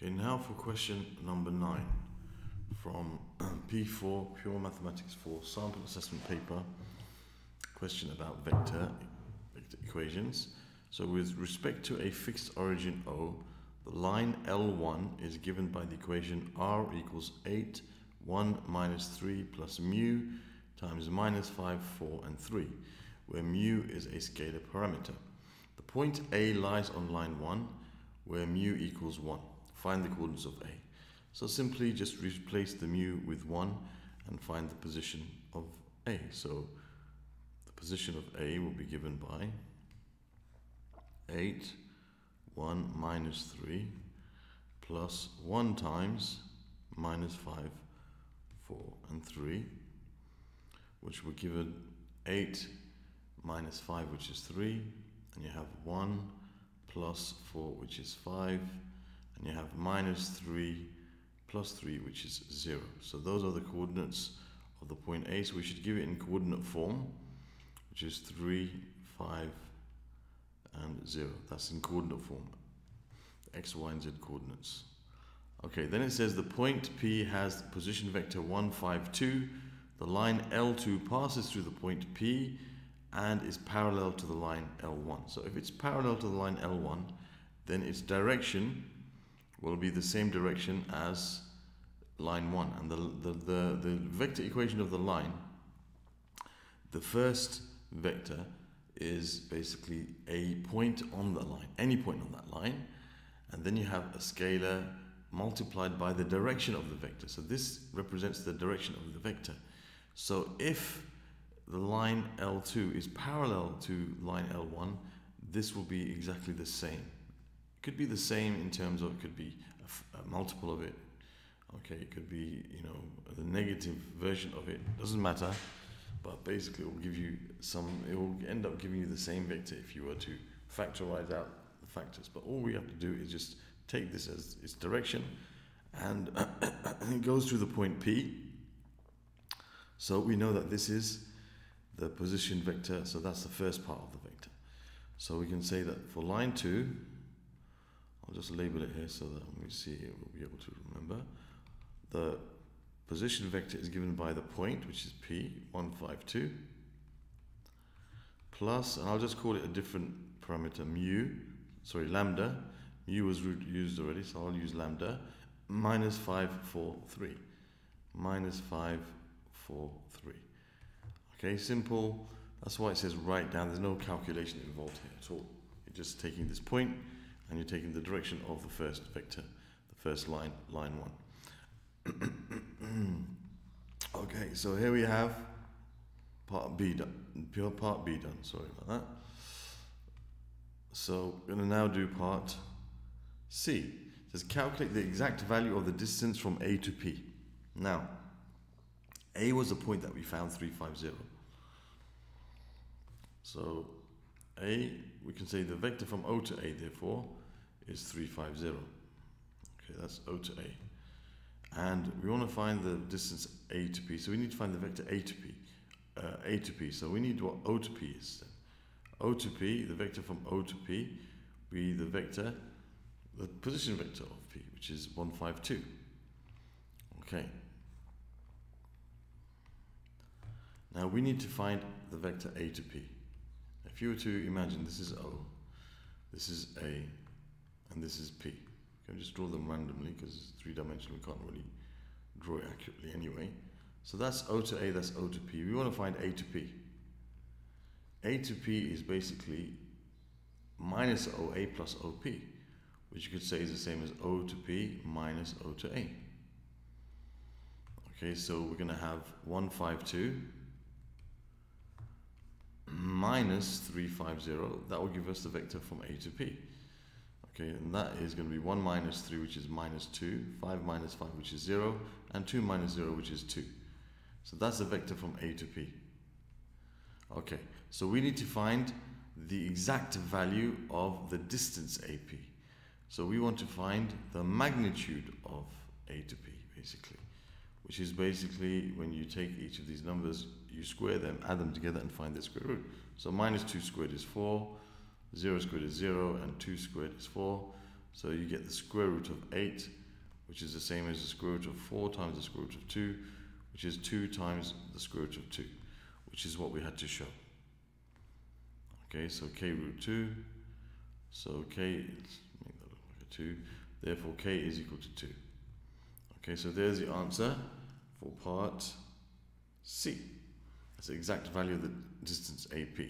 Okay, now for question number nine from P4 Pure Mathematics 4 sample assessment paper. Question about vector, vector equations. So with respect to a fixed origin O, the line L1 is given by the equation r equals 8, 1 minus 3 plus mu times minus 5, 4 and 3, where mu is a scalar parameter. The point A lies on line 1, where mu equals 1 find the coordinates of A. So simply just replace the mu with 1 and find the position of A. So the position of A will be given by 8, 1 minus 3 plus 1 times minus 5, 4 and 3 which will give it 8 minus 5 which is 3 and you have 1 plus 4 which is 5 and you have minus 3 plus 3 which is 0 so those are the coordinates of the point A. So we should give it in coordinate form which is 3 5 and 0 that's in coordinate form. X y and z coordinates. Okay then it says the point P has position vector 1 5 2 the line L2 passes through the point P and is parallel to the line L1 so if it's parallel to the line L1 then its direction will be the same direction as line 1 and the, the, the, the vector equation of the line the first vector is basically a point on the line any point on that line. And then you have a scalar multiplied by the direction of the vector. So this represents the direction of the vector. So if the line L2 is parallel to line L1 this will be exactly the same it could be the same in terms of it could be a, a multiple of it. Okay, it could be you know the negative version of it. Doesn't matter, but basically it will give you some. It will end up giving you the same vector if you were to factorize out the factors. But all we have to do is just take this as its direction, and it goes through the point P. So we know that this is the position vector. So that's the first part of the vector. So we can say that for line two. I'll just label it here so that when we see it we'll be able to remember. The position vector is given by the point which is P152 plus and I'll just call it a different parameter mu sorry lambda. Mu was used already so I'll use lambda minus 543 minus 543 okay simple. That's why it says write down. There's no calculation involved here at all. You're just taking this point and you're taking the direction of the first vector, the first line, line 1. okay, so here we have part B done, pure part B done, sorry about that. So we're going to now do part C. It says calculate the exact value of the distance from A to P. Now, A was the point that we found 350. So A, we can say the vector from O to A, therefore, is 350. Okay, that's O to A. And we want to find the distance A to P. So we need to find the vector A to P. Uh, A to P. So we need what O to P is. O to P, the vector from O to P, be the vector, the position vector of P, which is 152. Okay. Now we need to find the vector A to P. If you were to imagine this is O, this is A, and this is P. Can just draw them randomly because it's three dimensional, we can't really draw it accurately anyway. So that's O to A, that's O to P. We want to find A to P. A to P is basically minus OA plus OP, which you could say is the same as O to P minus O to A. Okay, so we're going to have 152 minus 350. That will give us the vector from A to P. Okay, and that is going to be 1 minus 3, which is minus 2, 5 minus 5, which is 0, and 2 minus 0, which is 2. So that's the vector from A to P. Okay, so we need to find the exact value of the distance AP. So we want to find the magnitude of A to P, basically, which is basically when you take each of these numbers, you square them, add them together, and find the square root. So minus 2 squared is 4, 0 squared is 0 and 2 squared is 4. So you get the square root of 8, which is the same as the square root of 4 times the square root of 2, which is 2 times the square root of 2, which is what we had to show. Okay, so k root 2, so k, let's make that look like a 2, therefore k is equal to 2. Okay, so there's the answer for part C. That's the exact value of the distance AP.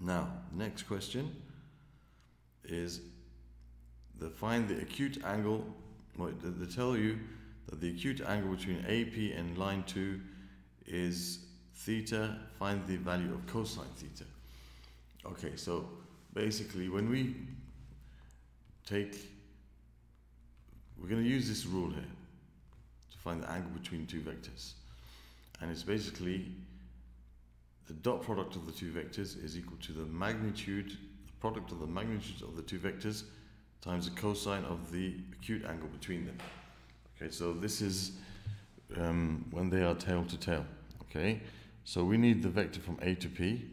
Now, next question is the find the acute angle. Well, they tell you that the acute angle between AP and line 2 is theta. Find the value of cosine theta. Okay, so basically when we take, we're going to use this rule here to find the angle between two vectors. And it's basically the dot product of the two vectors is equal to the magnitude, the product of the magnitudes of the two vectors times the cosine of the acute angle between them. Okay, so this is um, when they are tail to tail. Okay, so we need the vector from A to P.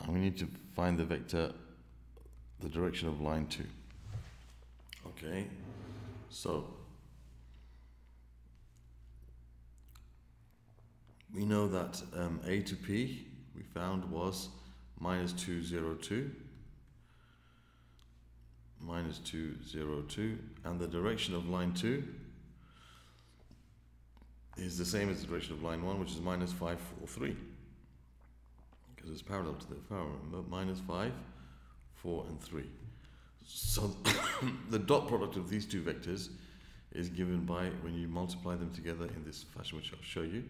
And we need to find the vector, the direction of line 2. Okay, so we know that um, A to P we found was minus 202 minus 202 and the direction of line 2 is the same as the direction of line 1 which is minus 543 because it's parallel to the remember minus 5 4 and 3 so the dot product of these two vectors is given by when you multiply them together in this fashion which I'll show you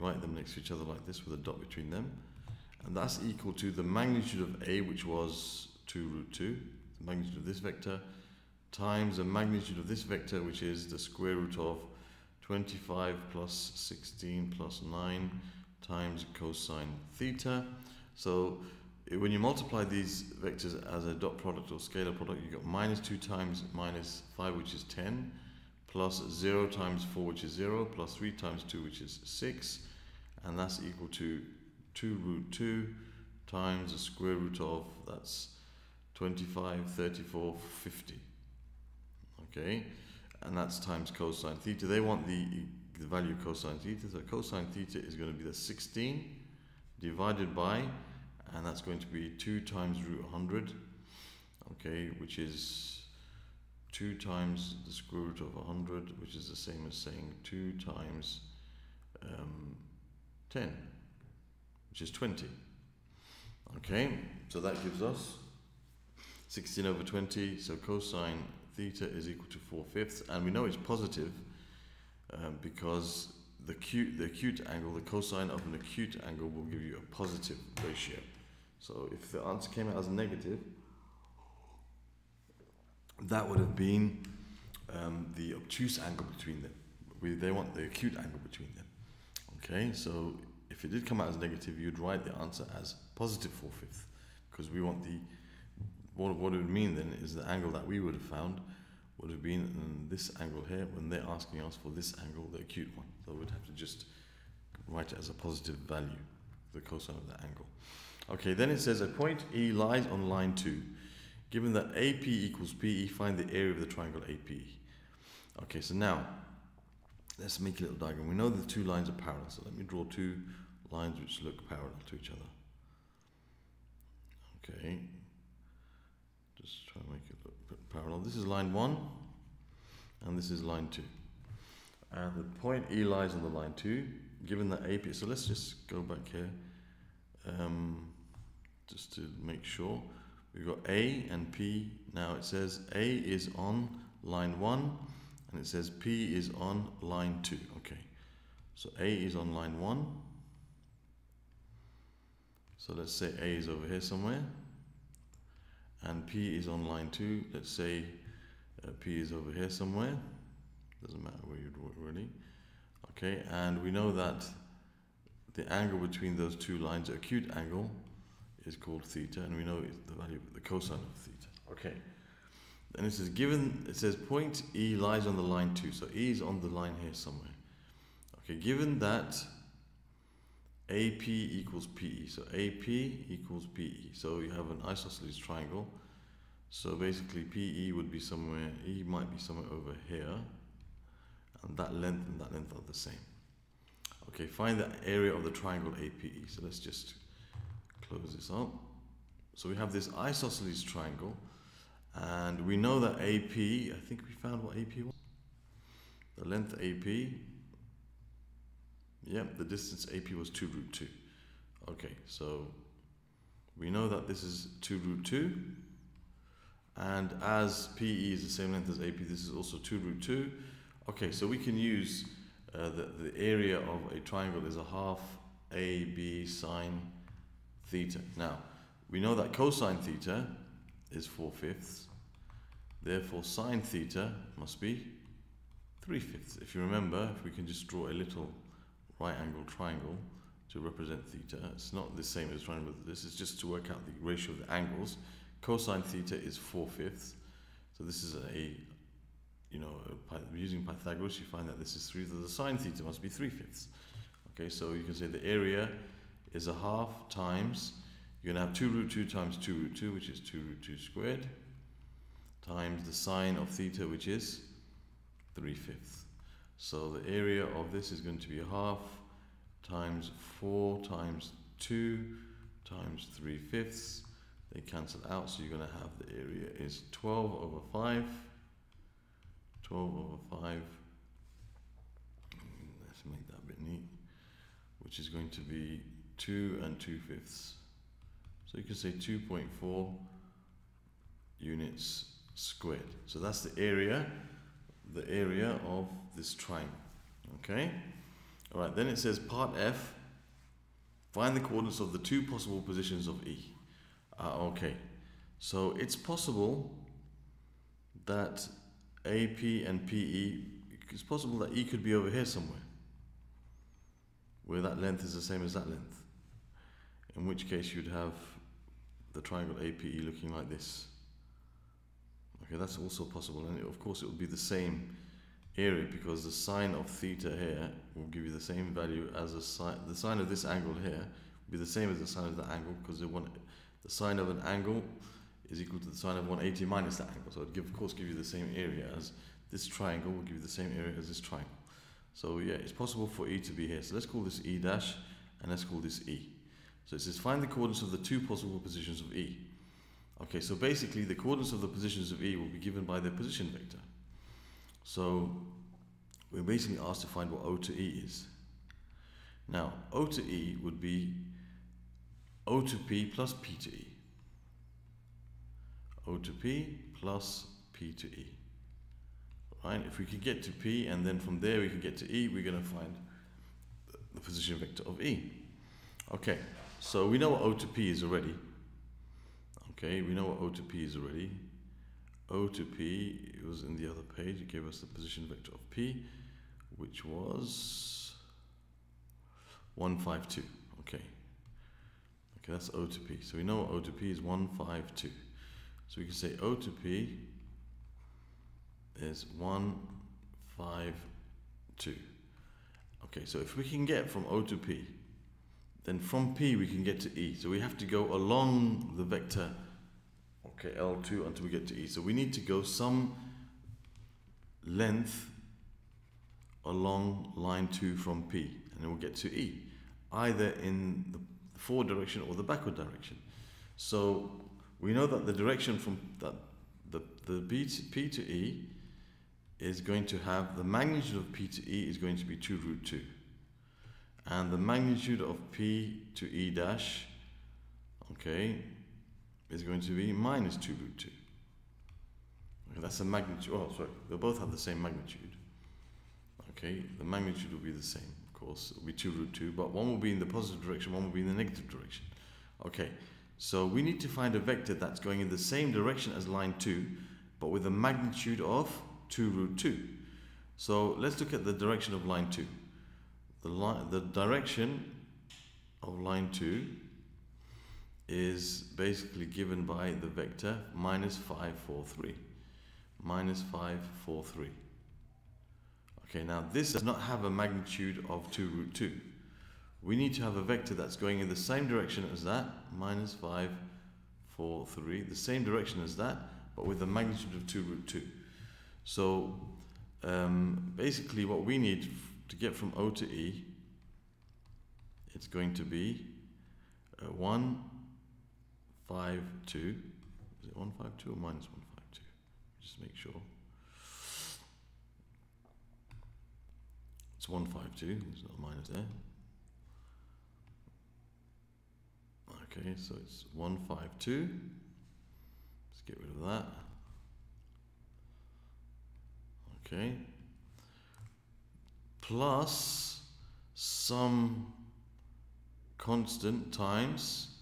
write them next to each other like this with a dot between them and that's equal to the magnitude of A which was 2 root 2 the magnitude of this vector times the magnitude of this vector which is the square root of 25 plus 16 plus 9 times cosine theta. So when you multiply these vectors as a dot product or scalar product, you got minus 2 times minus 5, which is 10, plus 0 times 4, which is 0, plus 3 times 2, which is 6, and that's equal to 2 root 2 times the square root of, that's 25, 34, 50. Okay, and that's times cosine theta. They want the, the value of cosine theta. So cosine theta is going to be the 16 divided by, and that's going to be 2 times root 100, okay, which is 2 times the square root of 100, which is the same as saying 2 times um, 10, which is 20. Okay, so that gives us 16 over 20, so cosine theta is equal to 4 fifths, and we know it's positive um, because the acute, the acute angle, the cosine of an acute angle will give you a positive ratio. So if the answer came out as negative, that would have been um, the obtuse angle between them. We, they want the acute angle between them. Okay, so if it did come out as negative, you'd write the answer as positive 4 fifths because we want the what, what it would mean then is the angle that we would have found would have been this angle here when they're asking us for this angle, the acute one. So we'd have to just write it as a positive value, the cosine of that angle. Okay, then it says a point E lies on line 2. Given that AP equals PE, find the area of the triangle APE. Okay, so now let's make a little diagram. We know the two lines are parallel, so let me draw two lines which look parallel to each other. Okay, just try to make it look parallel. This is line 1 and this is line 2. And the point E lies on the line 2, given that AP. So let's just go back here um, just to make sure. We've got A and P. Now it says A is on line 1 and it says P is on line 2. Okay, so A is on line 1. So let's say A is over here somewhere and P is on line 2. Let's say uh, P is over here somewhere. Doesn't matter where you draw it really. Okay, and we know that the angle between those two lines, acute angle, is called theta, and we know the value of the cosine of theta. Okay. Then it says given it says point E lies on the line 2. So E is on the line here somewhere. Okay, given that AP equals PE. So AP equals PE. So you have an isosceles triangle So basically PE would be somewhere, E might be somewhere over here. And that length and that length are the same. Okay, find the area of the triangle APE. So let's just close this up. So we have this isosceles triangle. And we know that AP, I think we found what AP was. The length AP, yep, the distance AP was 2 root 2. Okay, so we know that this is 2 root 2. And as PE is the same length as AP, this is also 2 root 2. Okay, so we can use uh, the, the area of a triangle is a half AB sine theta. Now, we know that cosine theta is 4 fifths. Therefore, sine theta must be 3 fifths. If you remember, if we can just draw a little right angle triangle to represent theta, it's not the same as triangle. This it's just to work out the ratio of the angles. Cosine theta is 4 fifths. So this is a, you know, using Pythagoras, you find that this is 3. So the sine theta must be 3 fifths. Okay, so you can say the area is a half times, you're going to have 2 root 2 times 2 root 2, which is 2 root 2 squared, times the sine of theta, which is 3 fifths. So the area of this is going to be a half times 4 times 2 times 3 fifths they cancel out so you're going to have the area is 12 over 5 12 over 5 mm, let's make that a bit neat which is going to be 2 and 2 fifths so you can say 2.4 units squared. So that's the area the area of this triangle okay? All right then it says part F find the coordinates of the two possible positions of E. Uh, okay, so it's possible that AP and PE, it's possible that E could be over here somewhere, where that length is the same as that length. In which case you'd have the triangle APE looking like this. Okay, that's also possible, and of course it would be the same area because the sine of theta here will give you the same value as the sine. The sine of this angle here will be the same as the sine of that angle because they want the sine of an angle is equal to the sine of 180 minus that angle. So it give, of course give you the same area as this triangle will give you the same area as this triangle. So yeah, it's possible for E to be here. So let's call this E dash and let's call this E. So it says find the coordinates of the two possible positions of E. Okay, so basically the coordinates of the positions of E will be given by their position vector. So we're basically asked to find what O to E is. Now, O to E would be O to P plus P to E. O to P plus P to E. Right? If we could get to P and then from there we can get to E, we're going to find the position vector of E. Okay, so we know what O to P is already. Okay, we know what O to P is already. O to P, it was in the other page, it gave us the position vector of P, which was 152. Okay. Okay, that's O to P. So we know O to P is 152. So we can say O to P is 152. Okay, so if we can get from O to P, then from P we can get to E. So we have to go along the vector, okay, L2 until we get to E. So we need to go some length along line 2 from P, and then we'll get to E, either in the forward direction or the backward direction. So we know that the direction from that the, the B to, P to E is going to have the magnitude of P to E is going to be 2 root 2. And the magnitude of P to E dash, okay, is going to be minus 2 root 2. Okay, that's the magnitude. Oh, sorry. They'll both have the same magnitude. Okay, the magnitude will be the same of course, it'll be 2 root 2, but one will be in the positive direction, one will be in the negative direction. Okay, so we need to find a vector that's going in the same direction as line 2, but with a magnitude of 2 root 2. So let's look at the direction of line 2. The, line, the direction of line 2 is basically given by the vector minus 5, 4, 3. Minus 5, 4, 3. Okay, now this does not have a magnitude of 2 root 2. We need to have a vector that's going in the same direction as that, minus 5, 4, 3, the same direction as that, but with the magnitude of 2 root 2. So um, basically what we need to get from O to E, it's going to be uh, 1, 5, 2. Is it 1, 5, 2 or minus 1, 5, 2? Just make sure. It's 152, there's not a minus there. Okay, so it's 152. Let's get rid of that. Okay. Plus some constant times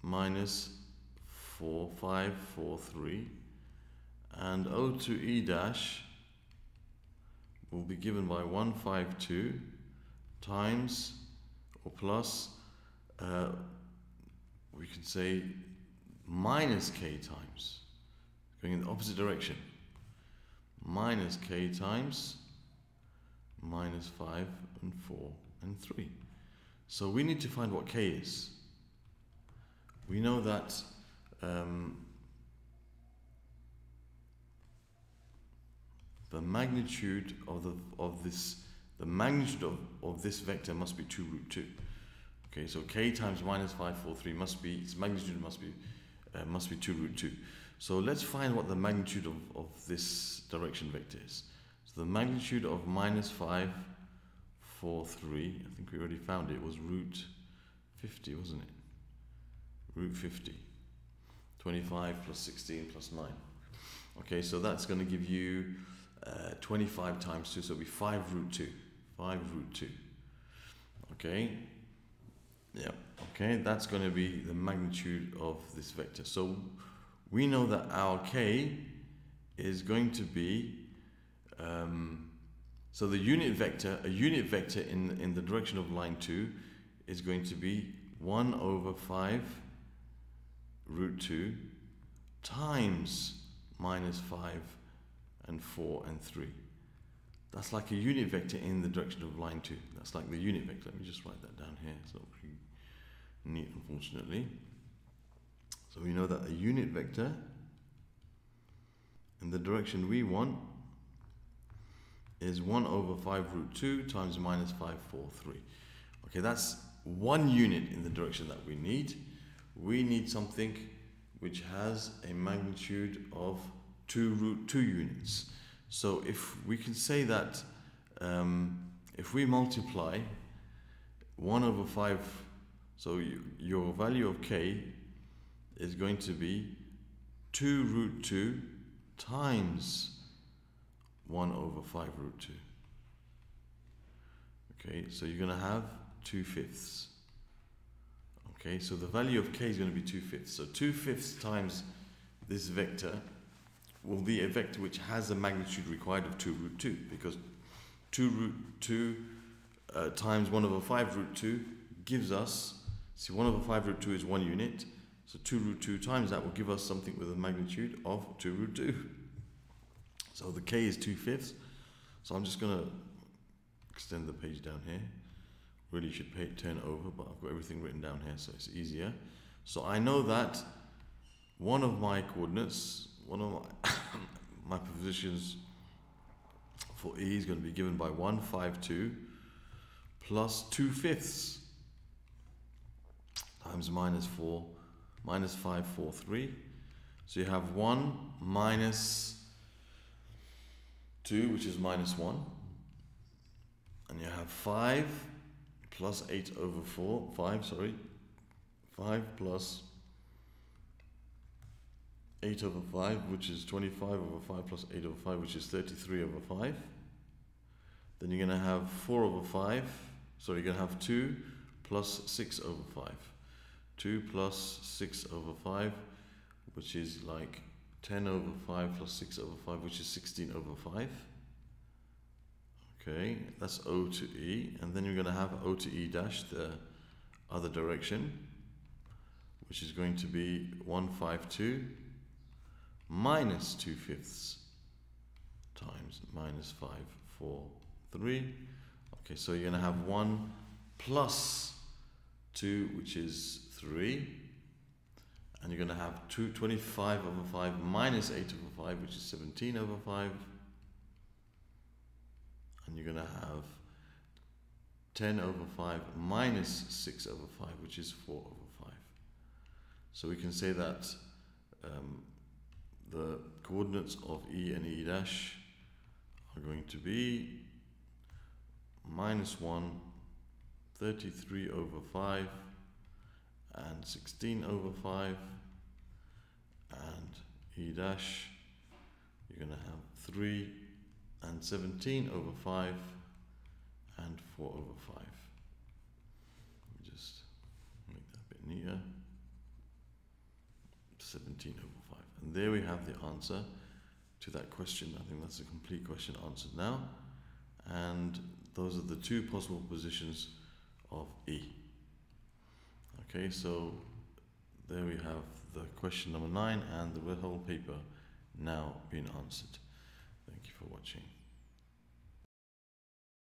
minus 4543 and O to E dash will be given by 152 times or plus uh, we can say minus k times going in the opposite direction. Minus k times minus 5 and 4 and 3 so we need to find what k is. We know that um, the magnitude of the of this the magnitude of, of this vector must be 2 root 2 okay so k times minus 543 must be its magnitude must be uh, must be 2 root 2 so let's find what the magnitude of, of this direction vector is so the magnitude of minus 5 4 3 I think we already found it was root 50 wasn't it root 50 25 plus 16 plus 9 okay so that's going to give you uh, 25 times 2, so it'll be 5 root 2. 5 root 2. Okay? Yeah. Okay, that's going to be the magnitude of this vector. So we know that our k is going to be, um, so the unit vector, a unit vector in, in the direction of line 2 is going to be 1 over 5 root 2 times minus 5 and 4 and 3. That's like a unit vector in the direction of line 2. That's like the unit vector. Let me just write that down here. It's not very neat, unfortunately. So we know that a unit vector in the direction we want is 1 over 5 root 2 times minus 5, 4, 3. Okay, that's one unit in the direction that we need. We need something which has a magnitude of 2 root 2 units. So if we can say that um, if we multiply 1 over 5, so you, your value of k is going to be 2 root 2 times 1 over 5 root 2. Okay, so you're going to have 2 fifths. Okay, so the value of k is going to be 2 fifths. So 2 fifths times this vector will be a vector which has a magnitude required of 2 root 2 because 2 root 2 uh, times 1 over 5 root 2 gives us, see 1 over 5 root 2 is 1 unit, so 2 root 2 times that will give us something with a magnitude of 2 root 2. So the k is 2 fifths, so I'm just going to extend the page down here. Really should pay, turn over, but I've got everything written down here so it's easier. So I know that one of my coordinates one of my, my positions for E is going to be given by 152 plus 2 fifths times minus 4 minus 543. So you have 1 minus 2, which is minus 1. And you have 5 plus 8 over 4, 5, sorry, 5 plus 8 over 5, which is 25 over 5 plus 8 over 5, which is 33 over 5. Then you're going to have 4 over 5. So you're going to have 2 plus 6 over 5. 2 plus 6 over 5, which is like 10 over 5 plus 6 over 5, which is 16 over 5. Okay, that's O to E. And then you're going to have O to E dash, the other direction, which is going to be 152 minus 2 fifths times minus 5, 4, 3. Okay, so you're going to have 1 plus 2, which is 3. And you're going to have two, 25 over 5 minus 8 over 5, which is 17 over 5. And you're going to have 10 over 5 minus 6 over 5, which is 4 over 5. So we can say that um, the coordinates of E and E dash are going to be minus 1, 33 over 5, and 16 over 5 and e dash you're going to have 3 and 17 over 5 and 4 over 5 Let me just make that a bit neater. 17 over 5 and there we have the answer to that question. I think that's a complete question answered now. And those are the two possible positions of E Okay, so there we have the question number nine and the whole paper now being answered. Thank you for watching.